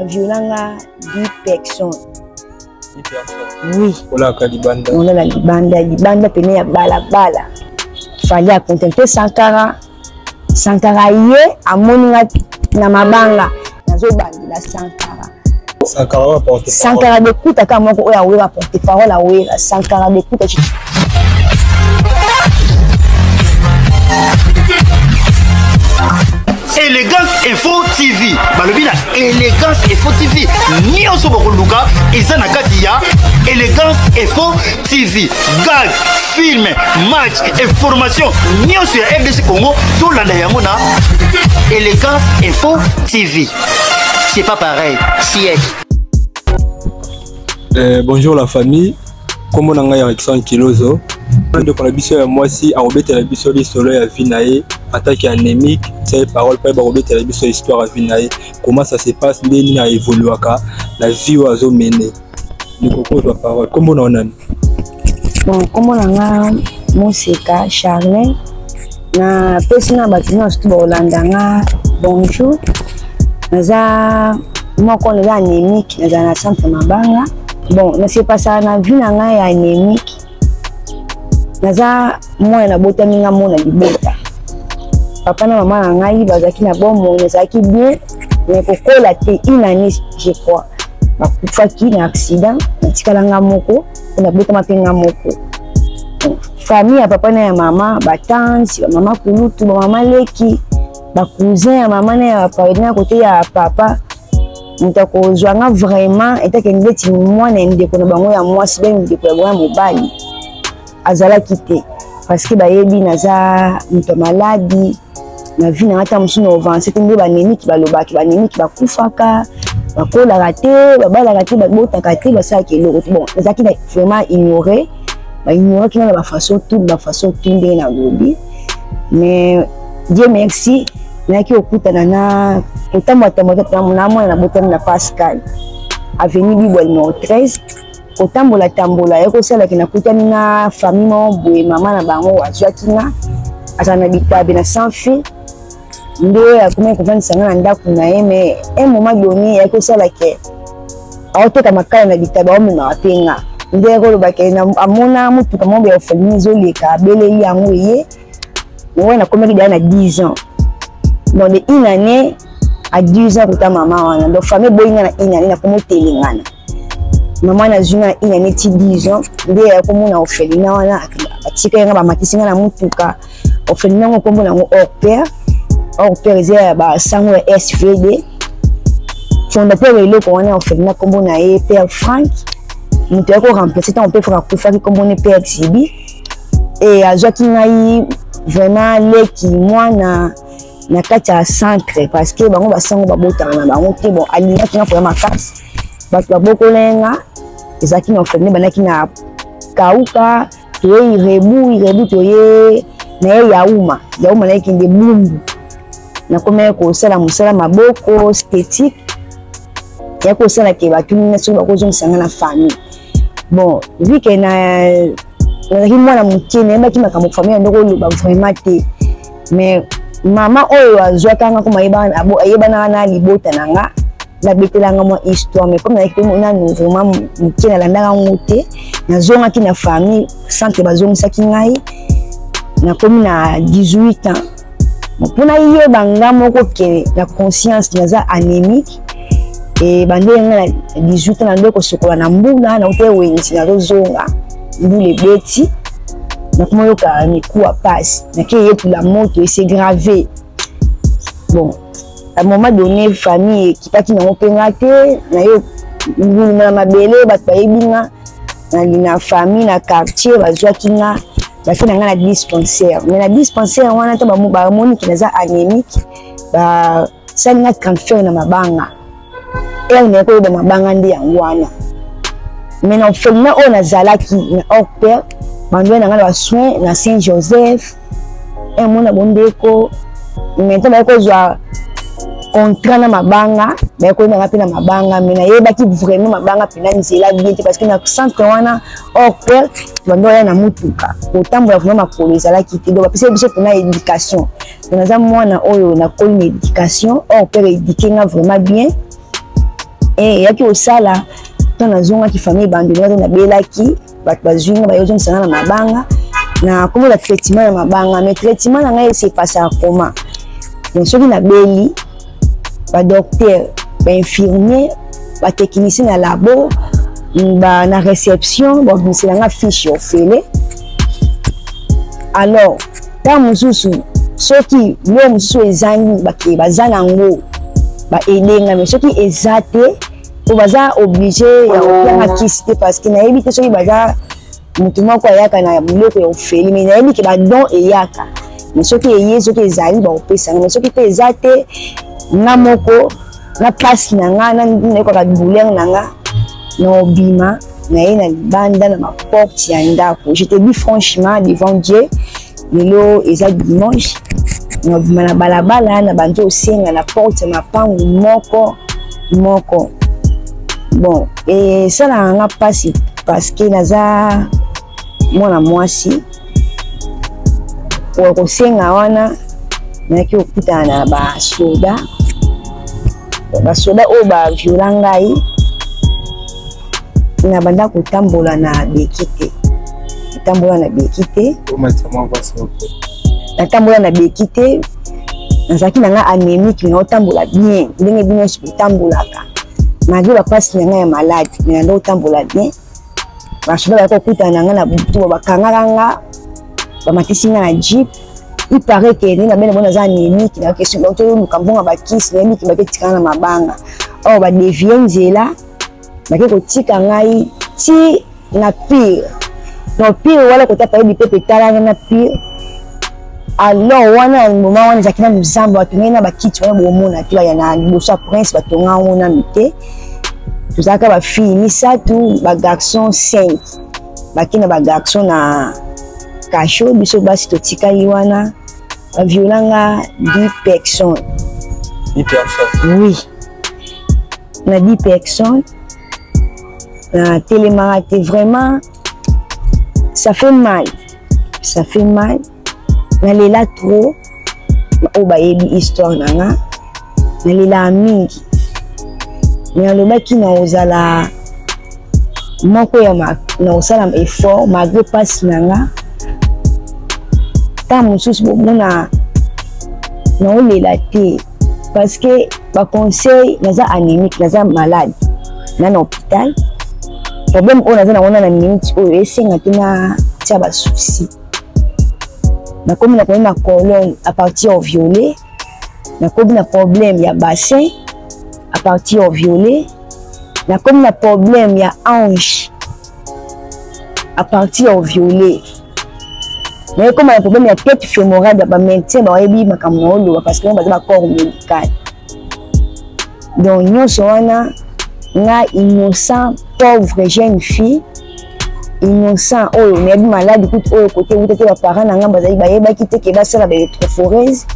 aviola nga 10 personnes oui olaka libanda ona na libanda libanda pene ya balabala fali akonte mpe sankara sankara ye amoni nga na mabanga nazobandela sankara sankara de kuta kaka moko oyo awera porte parole awera sankara de kuta élégance info tv balobi na élégance info tv nyonso bokoluka eza na kati ya élégance info tv gag filme match information nyonso ya rdc congo tolanda yango na élégance info tv c'est pas pareil siek eh, bonjour la famille nkombo na ngai alexandre kilozo ndeko na biso ya mwasi akobetela biso lisolo ya vi na ye atake anemique sai parole mpe bakobetela biso histoire ya vi na ye comment ça se passe nde nini aevoluaka na vie oyo azomene Nikokozwa parole. Kombo na nani? Bon, kombo na nga Moseka Charlin. Na pesi na bato nyonso tu bakolanda nga bonjour. Naza moko naza anemique, nazala na centre mabanga. Bon, nasepasaka na vie na nga ya anemique. naza mwana nabotami nga mona libota papa na mama na ngai bazalaki na bomoi nazalaki bien mais kokola te une année je crois bakufaki na accident natikala nga moko mpo nabotama mpe nga moko famille ya papa na ya mama batansi bamama kulutu bamama leki bacousin ya mama na ya bapartene ya kote ya papa moto akozwa nga vraiment etake ndeti mwana ya ndeko na bango ya mwasi benge ndeko ya bango ya mobali azalaki te parceke bayebi naza moto ya maladi na vie nanga ntango mosusu na ovance te nde banemiki balobaki banemiki bakufaka bakolaka te babalaka te babotaka te basalaka eloko te bon nazalaki na vraiment ignore baignoraki nga na bafaçon tout bafaçon tout ndenge nalobi mais dieu merci nayaki kokutana na kotamboatambo na mwana na botami na pascal aveni bibwa numero 13 kotambola tambola ye kosalaki nakutani na famille moko boye mama na bango azwaki nga azala na bitabe na sans fille nde akomaki kovandisa nga na ndako na ye mais un moment donné yaki kosala ke aoteka makala na bitabe aomemaka mpe nga nde yakoloba ke amona motuka moko ya ofalini ezoleka abeleli yango eye moi nakomaki deja na 10 ans donc de une année à 10 ans kuta mama wana donc famille eboyi nga na une année nakomi otelengana mama nazwi nga na une année ti 10 ans nde yaya komona ofelina wana batika ye nga bamatisi nga na motuka ofelina yango nkombo na yango orpère orpère eza ya basango ya svd fondateur ya eloko wana ofelina nkombo na ye père frank moto ya koremplace ntango mpe frank akufaki nkombo ne père xibi e azwaki ngai vraiment leki mwana na kati ya centre parce que bango basango babotana na bango te bon alingaki nga koya makasi bato babokolai nga ezalaki na ofele bandaki na kauka toye irebu irebu toye na ye yauma yauma naye kende bumbu nakomaki kosala mosala maboko esthétique ya kosala ke batuni na soki bakozongisa nga na famille bon vu que na nazalaki mwana moke nayebaki makambo famille yango koloba vraiment te mais mama oyo azwaka nga koma ayebanaka na libota na nga nabetelanga mwa histoire mais comme nayaki mpe nanu vraiment moke nalandaka yango te nazongaki na famille centre bazongisaki ngai nakomi na 18 ans mpo nayeba nga moko ke na conscience naza anémique ebandeli nga na 18 na nde kosokola na mbula nauta ewenzi nazozonga mbula ebeti nakoma yoka mikuwa pasi nake eyetula moto ese grave bon à moment donné famille ekitaki nango mpe nga te nayo nguluma na mabele bato bayebi nga na famille na quartier bazwaki nga bafe na ngai na dispensaire mais na dispensaire wana ntan bamoni ke naza anémique basali ngai transfert na mabanga ere naye koyeba mabanga nde yango wana mais na ofemina oyo nazalaki na orpel bandoi na ngai na basoin na saint joseph emona bondeko maintenant baye kozwa contrat na mabanga baye koyebanga mpe na mabanga mais nayebaki vraiment mabanga mpena nzela bien te parce que na centre wana or que bando ya na mutuka kotambola vraimen makolo ezalaki te donc bapesaki biso mpona éducation donc naza mwana oyo nakoli na éducation or père éduqué nga vraiment bien e eh, eyaki kosala ntango nazongaki famille bandeli nazo nabelaki bato bazwi nga bayozongisa nga na mabanga na komona traitement ya mabanga mais traitement na ngai esepasaka koma donc soki nabeli ba docteur ba infirmier ba technicien na labo ba na réception babimisela nga fiche ofele alors ntango mosusu soki biloko mosusu ezangi bakei baza na yango baede nga me soki eza te po baza oblige ya kopianga kisi te parce que nayebi te soki baza moto moko ayaka na biloko ya ofeli me nayebi ke badon eyaka me soki eye soki ezali bakopesanga me soki mpe eza te nga moko na place na nga nayekoka douleur na nga na obima naye na libanda na baporte ya ndako je te dis franchement devant dieu lelo eza dimanche nabima na balabala na bandi osenga na porte mapangu moko moko bon esalaka nga mpasi parceke naza mwana mwasi oyo kosenga wana nayaki kokutana na basoda basoda oyo baviola ngai na banda kotambola na beki te natambola na beki te natambola na beki te nazalaki na ngai anémique me naotambola bien ndenge bino nyonso botambolaka malgre bapasi na ngai ya malade me nanda otambola bien basoda bayaki kokutana na ngai na butu bakangaka nga bamatisi nga na jeep il paraît que nde na bene bona aza anémique na question bautoluka mbongo bakisi nayebiki baketikana na mabanga oyo badevie nzela bake kotika ngai ti na pire na pire wana kota payebi mpe petalanga na pire alors wana moma wana ezalaki nanu zamba batongaki na bakiti wana bokomona te baya na liboso ya prince batonga yango nanu te tozalaka bafille misato bagarçon 5 bake na bagarçon na kasho biso basi totikali wana baviolanga 10 personnes oui na di personne na telemaka te vraiment ça fait mal ça fait mal nalela trop oyo bayebi histoire na nga nalelaka mingi me alobaki na ozala moko ya na kosala effort malgré mpasi na nga ntango mosusu bomona naolela te parce que ba conseil naza anémique naza malade na na hôpital problème oyo naza nango na na minute oyo esenga te na tia ba souci nakomi na koyema colonne à partir ya violet nakomi na problème ya bassin à partir ya violet nakomi na problème ya ange à partir ya oviole na ekoma na problème ya tete fémorale ya bamaintien bayebi makambo na oloba parce que bango baza bacor médical donc nyonso wana nga innocent pauvre jeune fille innocent oyo nayebi maladi kutu oyo kote wuta te baparent na nga bazali bayebaki te ke basala baelectrophorese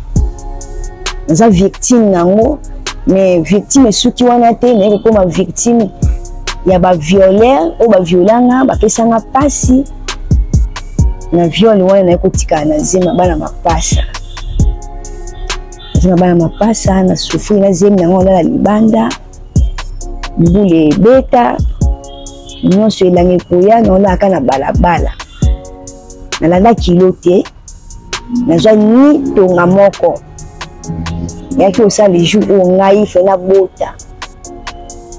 naza victime na yango mais victime esuki wana te naye kokoma victime ya ba violeur oyo ba viola nga bapesa nga mpasi na viole wana naye kotikala na zema bana mapasa nazima bana mapasa na sufri na zemi yango olala libanda mbule ebeta nyonso elanga ekoya naolalaka na balabala nalanda kilo te nazwa ni tonga moko yaki osala lejour oyo ngai fe nabota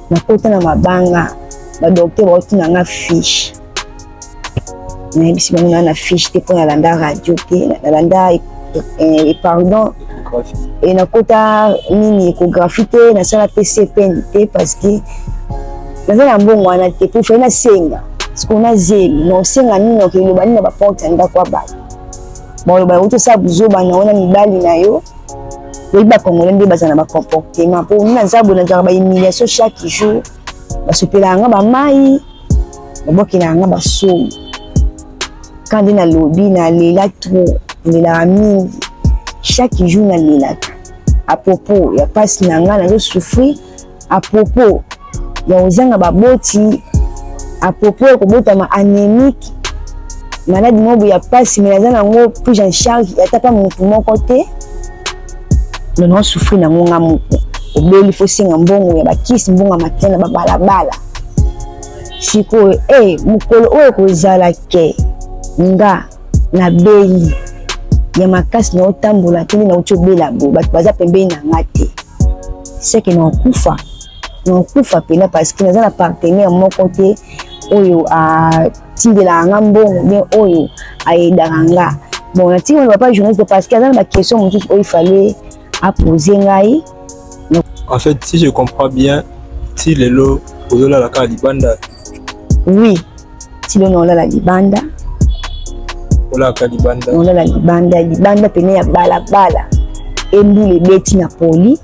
nakota na mabanga badokter baotuna nga fiche nayebisi bango naa na fiche te mpo nalanda radio te nalanda eh, eh, pardon e nakota nini échographie te nasala mpe cpn te parce que naza na mbongo wana te mpo fai nasenga sikoyo nazeli na osenga nini okeloba nini na baporte ya ndako ya bato baloba yango tosala buzoba na yo na mibali na yo oyebi bacongolais nde bazala na bacomportement mpo mi naza boye nazalaka bahumiliation chaque jour basopelaka nga bamai babokelaka nga basomi ka nde nalobi nalela trop nalelaka mingi chaque jour nalelaka apropos ya mpasi na nga nazosouffrir à propos ya kozanga baboti à propos ya kobotama anémique maladi moko ya mpasi mai naza nango prise en charge ata mpa motu moko te nono osufri nango nga moko obeli fosenga mbongo ya bakisi mbongo ya matela na babalabala sikoyo e hey, mokolo oyo ekozala ke nga nabeli ya makasi na otambola te nde nauti obela bo bato baza pembeni na nga te seke naokufa naokufa mpena parce que naza na partenaire moko te oyo atindelaka nga mbongo bien oyo ayedaka nga bon natiki wana papa journaliste parce que aza na baquestion mosusu oyo ifale apose ngai en fait si je comprends bien ti lelo ozolala kaka libanda oui tilo na olala libanda olaka libanda olala libanda libanda pene ya balabala embula ebeti na poli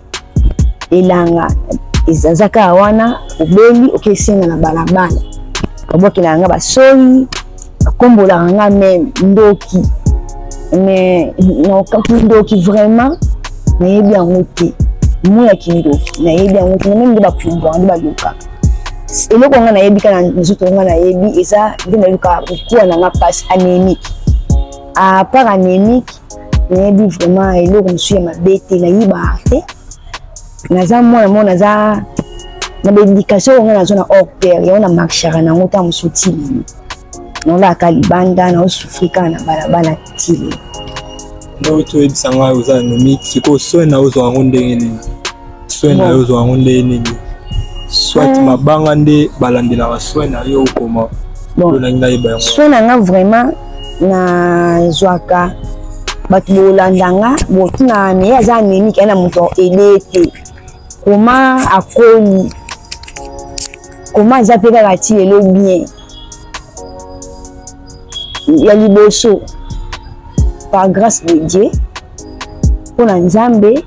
elanga ezaza kaka wana obeli okesenga na balabala babwakelaka nga basoi bakombolaka nga meme ndoki mais naokaki ndoki vraiment nayebi yango te moi ya kindoki nayebi yango te na meme nde bapumbwaka nde balukaka eloko nga nayebi kaka nzoto nga nayebi eza nde nayoka kokuwa na nga mpasi anémique apart anémique nayebi vraiment eloko mosusu ya mabe te nayibaka te naza mwana moko naza na baéducation oyo nga naza na hors père yango na marchaka na yango ntango mosusu tileli naolaka libanda naosufri kaka na balabala tileli oyo toyebisa ngai oza anémique sikoyo soin na ozwa yango ndenge nini soin na yo ozwa yango nde nini soit eh. mabanga nde balandelaka soin na yo okoma olangi nayeba yango soin na nga vraiment nazwaka bato bolanda nga botuna meye aza anemi kai na moto ede te koma akoli koma aza mpe kaka ti lelo bien ya liboso par grâce de dieu mpo na nzambe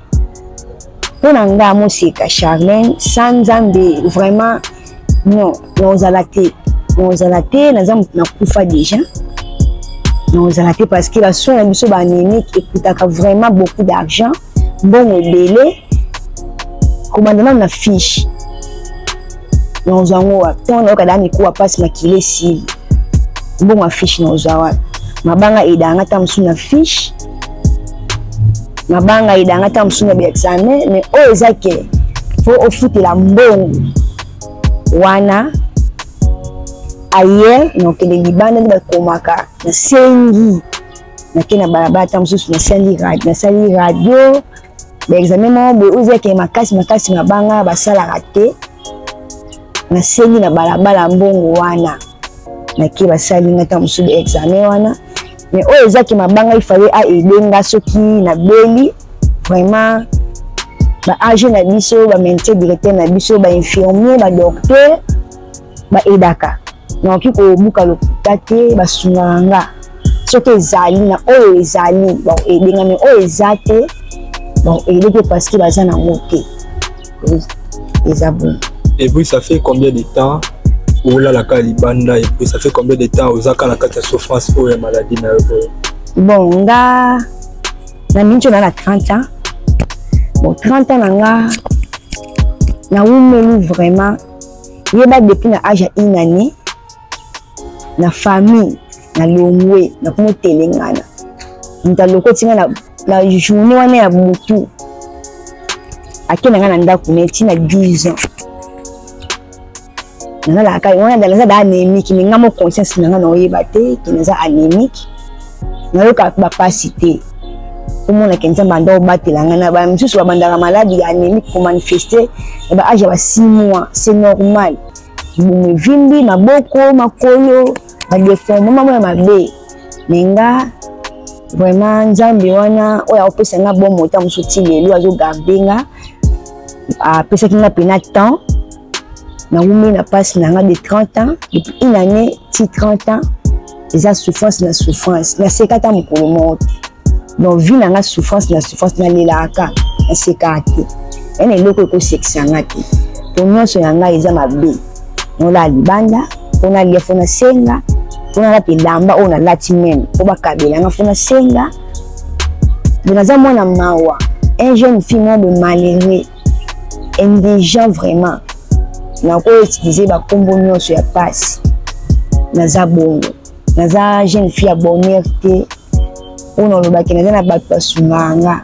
mpo na ngai amoseka charlene sa nzambe vraiment non naozala te naozala te naza moto nakufa déjà naozala te parce que basoi na biso baanemique ekutaka vraiment beaucoup d'argent mbongo ebele kobanda nano na fiche na ozwa yango wapi ntango nayoka daa mikuwa mpasi makila esili mbongo ya fiche na ozwa wapi mabanga edanga ntango mosusu na fiche mabanga edanga ntango mosusu na baexamen mais oyo eza ke fo ofutela mbongo wana ayer na okende libanda nde bakomaka nasengi nake na balabala ta mosusu nasali radio nasali radio baexame moko boye oyo ezalaki makasi makasi mabanga basalaka te nasengi na balabala mbongo wana nake basali nga ta mosusu baexame wana mais oyo ezaki mabanga ifale aede nga soki nabeli vraiment baage na biso bamedecin directeur na biso bainfirmier badocteur baedaka nakoki kobuka lokuta te basungaka nga soki ezali na oyo ezali donc ebengami oyo eza te donc eye te parce que baza nango te eza bongo et puis ça fait combien de temps olalaka libanda et puis ça fait combien de temps ozaka na kati ya souffrance oyo ya maladie na yo oyo bon nga na mingi na na 30 ans bon 30 ans na nga na wumeli vraiment yeba depuis na age ya une année na famille na longwe nakomi telengana moto alokoti nga na journée wana ya butu akenda nga na ndako na ntina 10 ans nazalaka wana naza da anémique me nga mo conscience na nga na oyeba te ke naza anémique nayokaka ba pasi te omona ke nzambe anda obatela ngai na bana mosusu babandaka maladi ya anemi komanifeste na ba age ya ba 6 mois c'est normal libumu evimbi maboko makolo badeforme mama ya mabe me nga vraiment nzambe wana oyo akopesa nga bon mota mosusu ti lelo azogarde nga apesaki nga mpena temps nawumi na mpasi na nga de 30 ans depuis une année ti 30 ans eza souffrance na souffrance naseka ata mokolo moko te donc vie na nga souffrance na souffrance nalelaka nasekaka te ya na eloko ekosekisa nga te mpo nyonso ya ngai eza mabe nolaa libanda mpo nalia mpo nasenga mpo nalata elamba oyo nalati meme mpo bakabela nga mpo nasenga donc naza mwana mawa un jeune fille moko bomalere indigent vraiment nako utilize bakombo nyonso ya pasi naza bongo naza jeune fille ya bonheur te oyo nalobaki naza na bato basungaka nga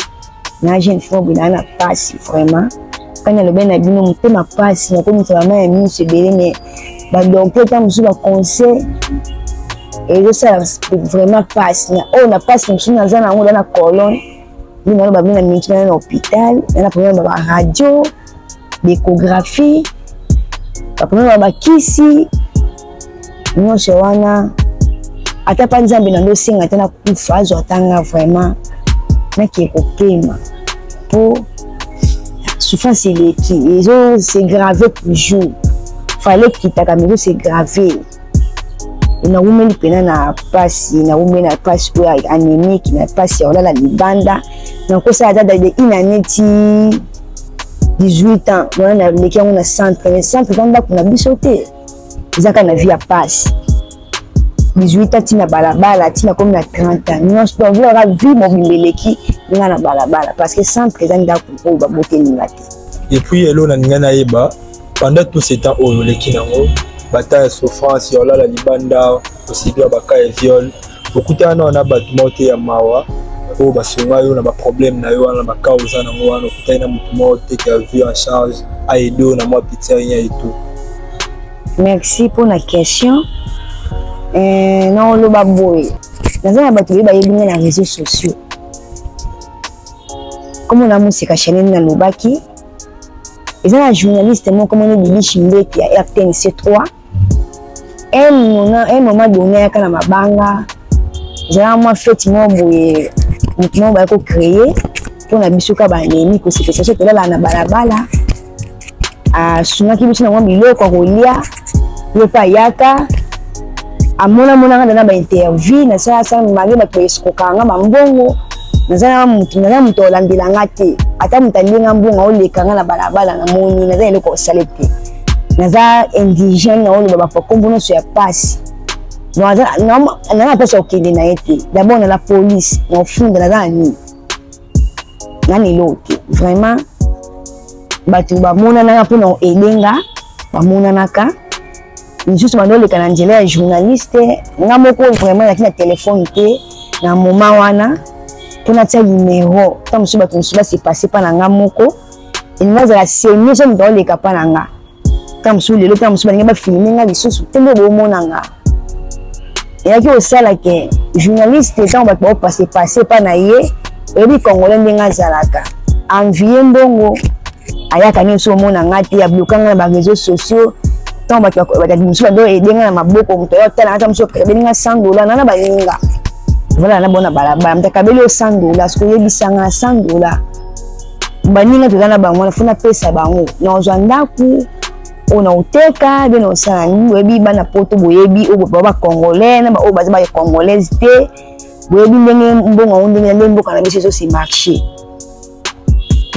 na jeune fille oyo naa na pasi vraiment kani alobaki na bino motema pasi nakomisa mama ya miso ebele me badokter ntango mosusu baconseil ezosala vraiment pasi oyo na pasi mosusu naza na yango oza na colone Ni mwana ba mina mingi na hôpital, na problème ba radio, d'échographie, ba problème ba kisi. Nyonso wana ata pa nzambe na ndosenga ata nakufa azwa atanga vraiment nake kopema mpo souffrance eleki ezo se grave toujours fale kitaka mizo se grave nawumeli mpena na mpasi nawumeli na mpasi oyo ya anemique na mpasi ya kolala libanda nakosala ata dade inane ti 18 ans wana naleki yango na centre mais centre eza ndako na biso te ezaka na vie ya mpasi 18 ans ti na balabala ti nakomi na 30 ans nyonso donc viaka vie mobimba eleki nga na balabala parce que centre eza ndako oyo babotelinga te epuis elo na ninga nayeba pendant tout ce temps oyo oleki nango bata ya souffrance ya olala libanda osibi ya baka ya viole okutana nao na bato moko te ya mawa oyo basunga yo na baproblème na yo wana baka oza nango wana okutani na motu moko te ke avue en charge aide oyo na mwa piti anya etu merci mpo na question eh, naoloba boye naza na bato baye bayebi ngai na réseau sociaux komona mosika chanel nalobaki eza na journaliste moko moni bibishi mbeki ya rtnc 3 un moment donné ayaka na mabanga ezalaka mwa fete moko boye moto moko bayaki kocreye mpo na biso ka banemi kosekesa so tolala na balabala asungaki biso na mwa biloko ya kolia ye mpe ayaka amona mona nga na ba interview na sala sala mange ba pese ko kanga ba mbongo na sala mutu na mutu olandela nga te ata mutu alinga mbongo o leka nga na bala bala na moni na zali ko sala te na za indigène na oloba ba pokombo no so ya passe no za na na pesa okende na ye te d'abord na la police na ofunda na za ni nga lelo oke vraiment bato bamonanaka mpo na koede nga bamonanaka misusu bando oleka na nzela ya journaliste nga moko vraiment naki na telefone te na moma wana mpo natya numero ntango mosusu bato mosusu basepase mpa na nga moko elingi azala semie so moto aoleka mpa na nga ntango mosusu lelo ntango mosusu balingi bafilme nga lisusu te nde boomona nga eyaki kosala ke journaliste ntango bato baopase pase epa na ye oyebi congolais ndenge azalaka envie mbongo ayaka nini soki omona nga te abloka nga na bareseau sociaux ntango bato mosusu bando ede nga na maboko moto ya otala ata mosusu akabeli nga 100 dola na na baninga voilà na bona balabala moto akabeli yo 100 dola soki oyebisa nga 100 dola baninga toza na bango wana fo napesa bango na ozwa ndako oyo na oteka bino osala nini boyebi bana poto boyebi oyo baba bacongolais na baoyo baza bacongolaise te boyebi ndenge mbongo yango ndenge na ndenge mboka na biso ezosi marché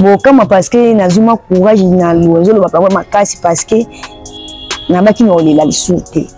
bokamwa parceke nazwi mwa courage na lwenzo loba bango makasi parceke nabaki na olela lisusu te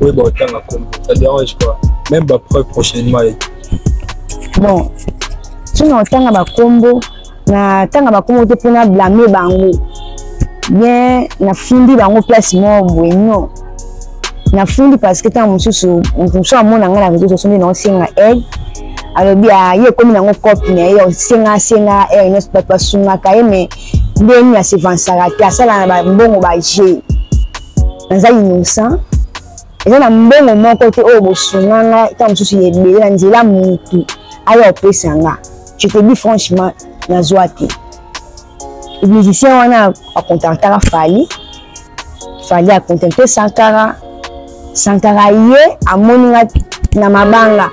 Oui, bon, t'as ma combo. Ça dérange pas. Même ma preuve prochainement. Bon, tu n'as pas ma combo. Na tanga ma combo, tu peux na blâmer bango. Bien, na findi bango place mort, bueno. Na findi parce que t'as mon sous, mon sous à mon angle, la réseau social, non, c'est ma aide. alobi aye ekomi nango cope na ye osenga asenga heure nyonso bato basungaka ye mais ndenge nini asevansaka te asala na bambongo baje naza innocent eza na mbongo moko te oyo bosunga nga ntango mosusu ya ebele na nzela mutu aya opesa nga je te dis franchement nazwa te musicien wana akontaktaka fali fali akontakte sankara sankara ye amoni nga na mabanga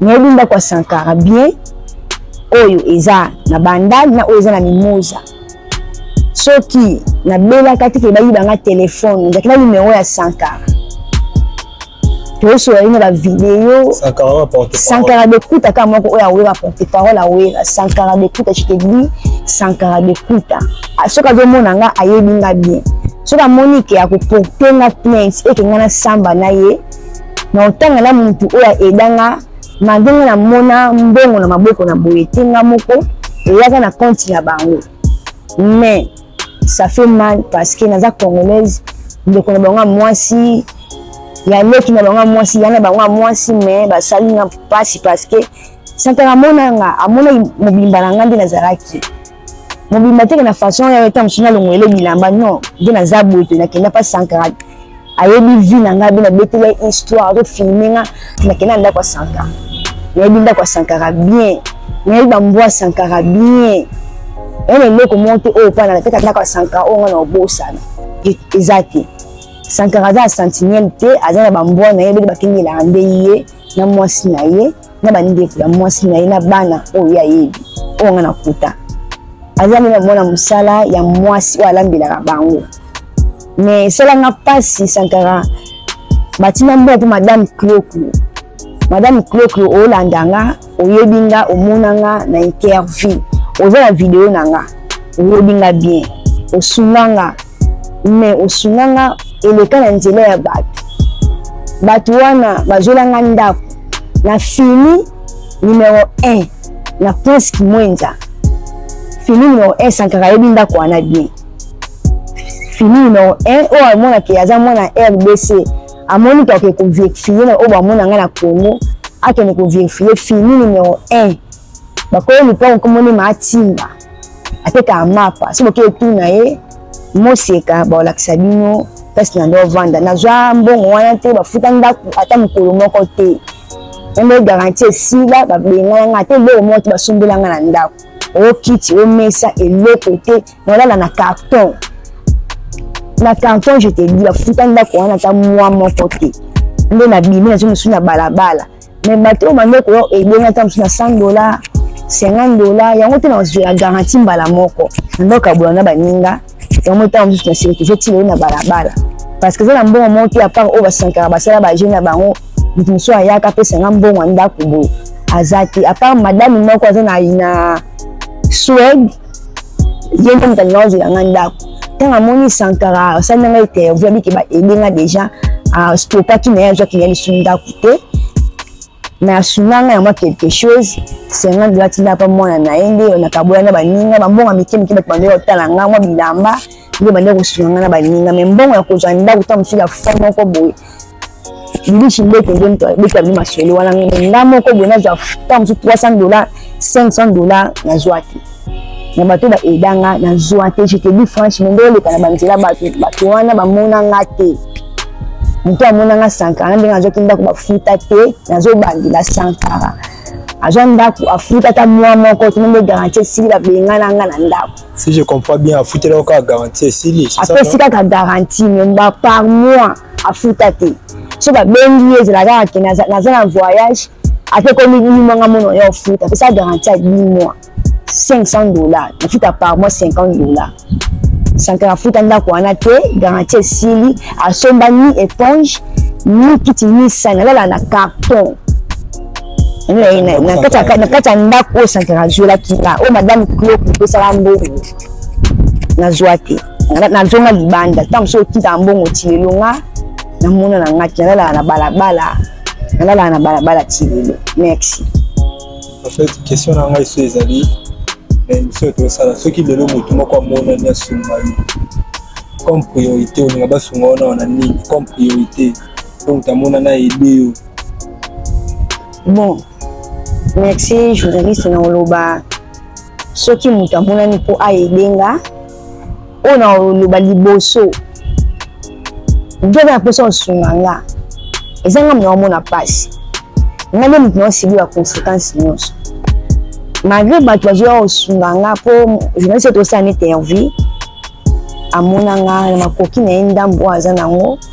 nayebi ndako ya sankara bien oyo eza na bandal na oyo eza na mimoza soki nabelaka te ke bayiba nga telefone ezalaki na nimero ya sankara tozosolaki na bavideo sankara dekuta kaka moko oyo awera porte parole awera sankara dekuta cetedi sankara dekuta ah, soki azomona nga ayebi nga bien soki amoni ke akoporte nga plainte eke nga nasamba na ye na otanga na motu oyo aeda nga ma ndenge na mona mbongo na maboko na boye te nga moko eyaka na compte ya bango mais ça fait mal parce que naza congolaise ndeko na bango ya mwasi ya leki na bango ya mwasi ya na bango ya mwasi me basali nga mpasi parce que santana amona nga amonaki mobimba na nga nde nazalaki mobimba teke na façon ya eta mosusu nalongwele bilamba non nde naza boye to nakenda mpa sankara ayebi vie na ngai bina betela ye histoire azofilme nga nakende na ndako ya sankara nayebi ndako ya sankara bien nayebi bambwa ya sankara bien naye na eloko moko te oyo mpana nateka ndako ya sankara oyo nga na obosana e, eza te sankara aza na sentinelle te aza na bambwa na ye bete bakengelaka nde ye na mwasi na ye na bandeko ya mwasi na ye na bana oyo ye ayebi oyo nga nakuta aza nde na mwana mosala ya mwasi oyo alambelaka bango me esalanga mpasi sankara batina mbongo mpo madame cloklo madame cloklo olanda nga oyebi nga omona nga na interview oza na video na nga oyebi nga bien osunga nga me osunga nga eleka na nzela ya bato bato wana bazwela nga ndako na fini numero 1 na prince kimwenza fini numero 1 sankara ayebi ndako wana bien fini numero 1 oyo amonake aza mwana rdc amoni kake koverifie na oyo bamona nga na congo akende koverifie fini numero 1 bakoyi lupango komoni maatimba atekaka mapa soki boke etuna ye moseka baolakisa bino place na nde ovanda nazwa mbongo wana te bafuta ndako ata mokolo moko te yango garanti esila babengana nga ata eloko moko te basombela nga na ndako okiti omesa eloko te nalala na carton na carton je te dis bafuta ndako wana ata mwa moko te nde nabimi nazo mosusu na balabala me bato oyo bande koya ebongi ata mosu na 100 dollar 50 dollar yango te nazwela garanti mbala moko nanda okabola na baninga yango ntango mosusu na sili toujours tileli na balabala parce que eza na mbongo moko te apart oyo basankaka basala bajeune na bango moto mosusu ayaka apesa nga mbongo ya ndako boye aza te apart madame moko aza na suède ye nde moto alingaka ozela ngai ndako ntango amoni sankara asali na ngai interview abiki baede ngai déjà astopaki na ye azwaki na ye lisu ndako te mais asunga ngai yango quelque chose senga dola tinda mpa mwana na ye nde nakaboya na baninga bambonga mike mike bato bandoya kotala ngai mwa bilamba nde bande kosunga ngai na baninga me mbongo ya kozwa ndako ta mosusu ya fo moko boye libishi ndeke nde moto abeta bino masolo wana nga moko boye nazwa ta mosusu 300 dollar 500 dollar nazwa te na bato baeda nga nazwa te je te dis franchement nde oleka na banzela bato bato wana bamona nga te moto amona nga sankara ndenge nazwaki ndako bafuta te nazobandela sankara azwa ndako afuta ata mwa moko tino nde garanti esili babengana nga na ndako si je comprends bien afutelaka kaka garantie esili apesi kaka garantie memba par mois afuta te so babengi ye ezala kaka ke naza na voyage ata ekomi bimwa nga mono ya ofuta apesa garantie ya bimwa 500 dollars nafuta par mois 50 dollars sankara afuta ndako wana te garantie esili asomba ni éponge ni kiti ni sani alala na carton na kati ya ndako oyo sanke nazwelaki nga oyo madame clo kopesaka mbongo nazwa te nazonga libanda ntango mosusu otindaka mbongo ti lelo nga namona na ngaki nalalaka na balabala nalalaka na balabala ti lelo merci en fait question na ngai so ezali na émission tozosala soki lelo motu moko amonani asunga yo comme priorité olinga basunga wana wana nini comme priorité po moto amona na ede yo bon merci journaliste na oloba soki moto amonani mpo aede nga oyo na oloba liboso nzoka na mposa osunga nga eza nga moto naomona mpasi nga nde moto naosibi ba conséquence nyonso malgré bato bazoya kosunga nga mpo journaliste tosala na interview amona nga na makoki na ye ndambo oyo aza nango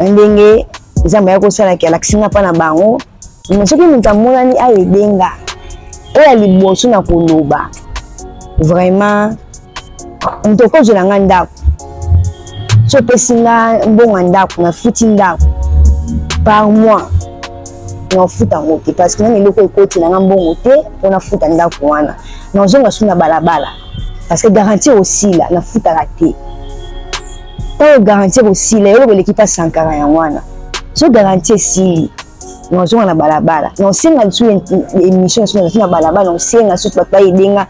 ndenge eza moya kosala ke alakisi nga mpa na bango me soki moto amonani ayede nga oyo ya liboso na koloba vraiment moto okozwela nga ndako so opesi nga mbongo ya ndako nafuti ndako par mois nafuta yango te parce que nani eloko ekotela nga mbongo te mpo nafuta ndako wana nazonga su na balabala parce que garantie osila nafutaka te oyo garanti ekosila eloko eleki mpa sankara yango wana so garanti esili nazonga na balabala naosenga lisusu émission lisusu nazalaki na balabala naosenga lisusu bato bayedenga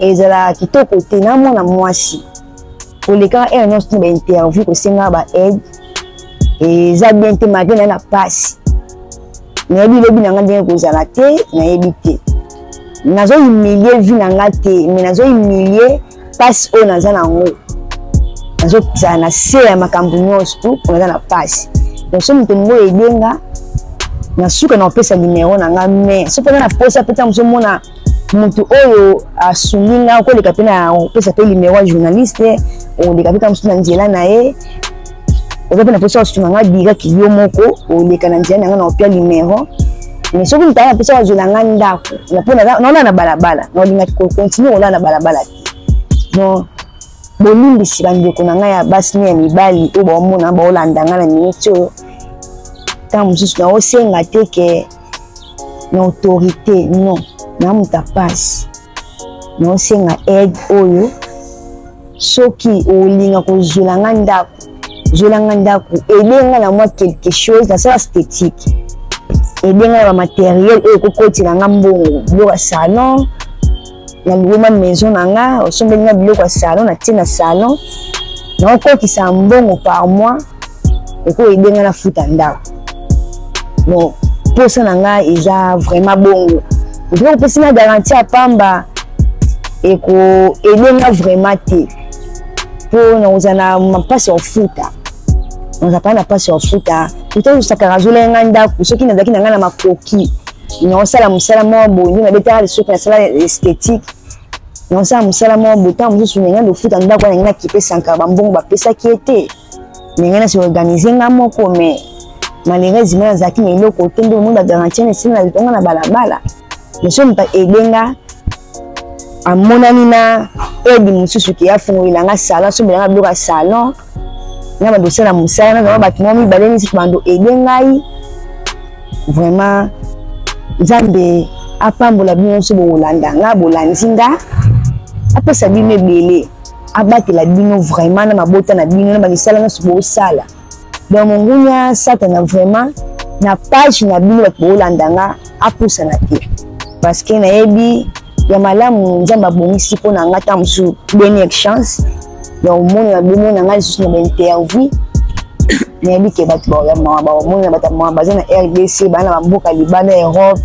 ezala kitoko te namona mwasi kolekaka heure nyonso na bainterview kosenga ba aide eza bien te malgre naye na mpasi nayebi lobi na ngai ndenge kozala te nayebi te nazo humilie vie na ngai te mais nazo humilie mpasi oyo naza na yango nazozala na se ya makambo nyonso tu mpo naza na mpasi donc so moto moko ede nga na suka na kopesa nimero na nga mai soki oza na mposa mpe ntango mozomona motu oyo asungi nga okoleka mpe na kopesa mpe nimero ya journaliste okoleka mpe ntango mosusu na nzela na ye oza mpe na mposa osunga ngai diraki yo moko oleka na nzela na ngai na opia numero mais soki moto aa apesa wazwela nga ndako na mpo naolala na balabala na olingaki kocontinue kolala na balabala te no bolimbisi bandeko na ngai ya basi ne ya mibali oyo baomona baolanda ngai na miniti oyo ntango mosusu naosenga te ke na autorité non na moto apasi naosenga aide oyo soki olinga kozwela nga ndako zwela nga ndako ede nga na mwa quelque chose nasala esthétique ede nga na bamateriel oyo ekokotela nga mbongo biloko ya salon na louer ma maison na nga osombeli nga biloko ya salon na tie na salon na okokisa mbongo par mois oko aide nga na futa ndako bon posa na nga eza vraiment bongo okoki kopesi nga garantie ya pamba eko aide nga vraiment te mpo nakozala na mpasi ya kofuta nazalaka na mpasi ya kofuta totalusakaka azolai ngai ndako soki nazalaki na ngai na makoki naosala mosala moko boye nde nabetaka lisoki nasala esthétique naosala mosala moko boye ntango mosusu ndenge lofuta ndako ndenge nakipesanka bambongo bapesaki ye te ndenge nasi organise nga moko me malheureuse ma nazalaki na eloko te nde omoni bagarantie na esili na litonga na balabala mosusu moto aide nga amonani na aide mosusu ke afongolela nga salon asombela nga biloko ya salon na bando osala mosala na vraiment bato moko mibale misusu bando ede ngai vraiment nzambe apambola bino nyonso bokolanda nga bolandi nga apesa bino ebele abatela bino vraiment na mabota na bino na bamisala nyonso bosala donc mongunya satana vraiment na page na bino bato bokolanda nga apusana te parceke nayebi ya malamu nzambe abongisi mpo na nga ta mosusu dernière chance donc monana bomona nga lisusu na bainterview nayebi ke bato bamonana bato mama baza na rdc baa na bamboka libanda europe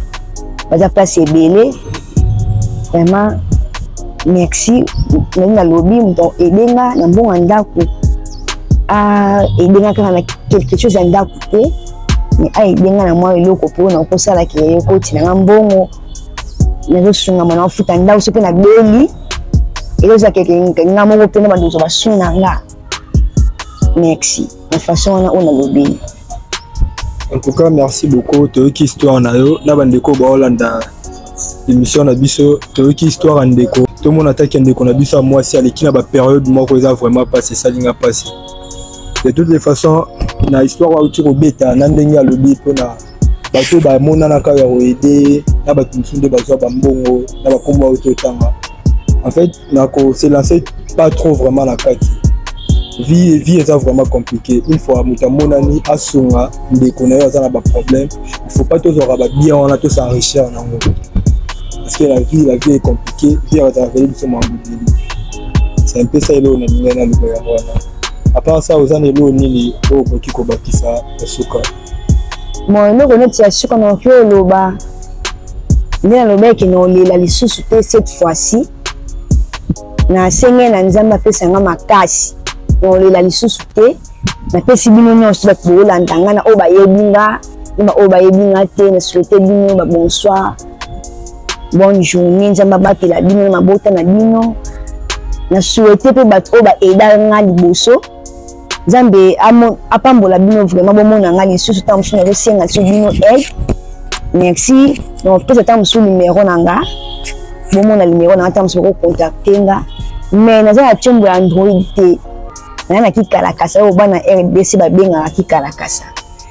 baza place ebele vraiment merci nali nalobi moto edenga na mbongo ya ndako ah, edenga kaka na quelque chose ya ndako te mais aye benga na mwa eloko mpo na kosala ke ye koti na nga mbongo nazosungama na ofuta ndako so mpe na beli ekozala keke nga moko mpe na bandozo basuni na nga merci na façon wana oyo nalobi en tout cas merci beaucoup toyoki histoire na yo na bandeko baolanda émission na biso toyoki histoire ya ndeko tomona ataki ya ndeko na biso ya mwasi aleki na baperiode moko eza vraiment mpasi esali nga mpasi de toutes les façons na histoire oyo auti kobeta na ndenge alobi mpona bato bamonanaka ya koede na bato mosusu nde bazwa bambongo na bakombo oyo totanga en fait na kose lance pas trop vraiment na kati vie, vie eza vraiment compliqué une fois moto amonani asunga ndeko na yo aza na baproblème il faut pas tozwaka babien wana tosenrichir yango parce que la vie la vie est compliquée vie azalaka biso mwa mobili c'est un peu ça eloo na lingana lokola yango wana apart ça oza na eloko nini oyo okoki kobakisa ya suka bon eloko neti ya suka nakoki oloba nde nalobaki na olela lisusu te cette fois-ci nasengeli na nzambe apesa nga makasi na olela lisusu te napesi bino nyonso bato bokolanda nga na oyo bayebi nga na baoyo bayebi nga te na souhaite bino babonsoir bonne journée nzambe abatela bino na mabota na bino na souhaite mpe bato oyo baeda nga liboso nzambe apambola bino vraiment bomona nga lisusu ntango mosusu nazosenga lisusu bino aide merci nakopesa ntango mosusu numero na nga bomona numero na nga ntango mosusu bakokontakte nga mais naza na tiombo ya android te naza na kikalakasa oyo bana rdc babengaka kikalakasa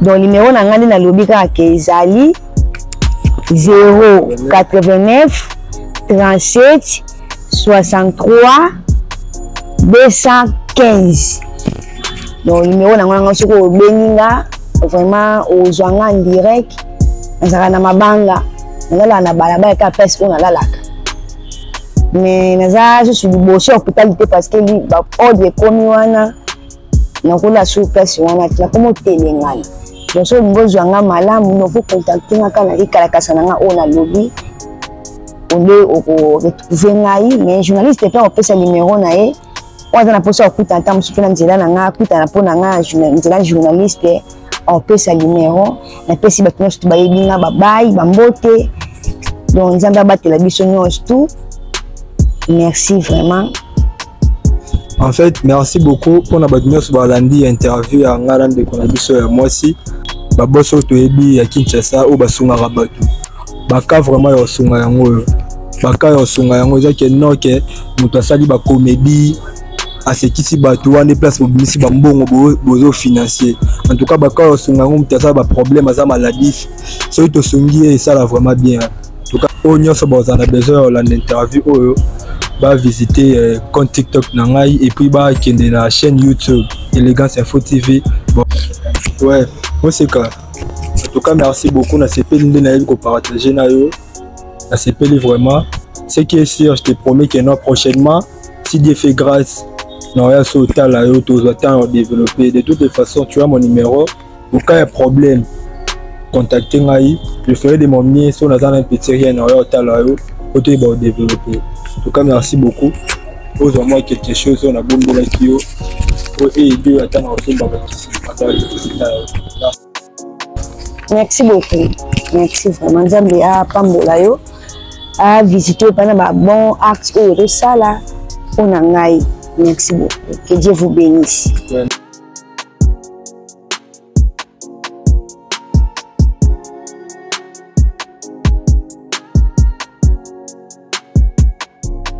donc numéro na ngai nde nalobi kaka ke ezali 089 37 63 215 donc numéro na ngai nanga soki obengi nga vraiment ozwa nga en direct nazalaka na mabanga nalalaka na balabala kaka place oyo nalalaka mais naza susu liboso ya hôpital te parce que baordre ekomi wana nakola sur place wana ti nakoma otelengana noso olingi ozwa nga malamu noko contacte nga kaka na likalakasa na nga oyo nalobi onde okoretrouve ngai mais journaliste mpe akopesa numero na ye oyo aza na mposa ya kokutana ntango mosusu mpe na nzela na ngai akutana mpo na ngai nzela journaliste aopesa limero napesi bato nyonso tu bayebi nga babai bambote donc nzambe abatela biso nyonso tu merci vraiment en fait merci beaucoup mpona bato nyonso balandi interview ya ngai na ndeko na biso ya mwasi baboso oyo toyebi ya kinshasa oyo basungaka bato baka vraiment ya kosunga yango oyo baka ya kosunga yango ezaki enoke moto asali bakomedi asekisi bato wana nde place bobimisi bambongo bozo financier en tout cas bakaka osunga yango moto asala baproblème aza maladif soki tosungi ye esala vraiment bien tuka oyo nyonso bakozala na besoin ya kolanda interview oyo bavisite euh, compte tiktok na ngai epuis bakende na chaîne youtube élégance info tv bon. ouais moseka en tout cas merci beaucoup nasepeli nde nayebi kopartage na yo nasepeli vraiment ce qui est sûr je te promets que non prochainement si Dieu fait grâce na oya so otala yo tozwa temps ya développer de toutes les façons tu as mon numéro au cas ya problème contacte ngai je ferai de mon mieux so naza na petit rien na oya otala yo po toyeba odévelopper en tout cas merci beaucoup ozwa mwa quelque chose oyo nabombelaki yo po eye ata na osomba bakisi ata bakisi ta yo merci beaucoup merci vraiment nzambe apambola yo avisite yo epai na babon acte oyo tosala mpo na ngai merci beaucoup que dieu vous bénisse yeah.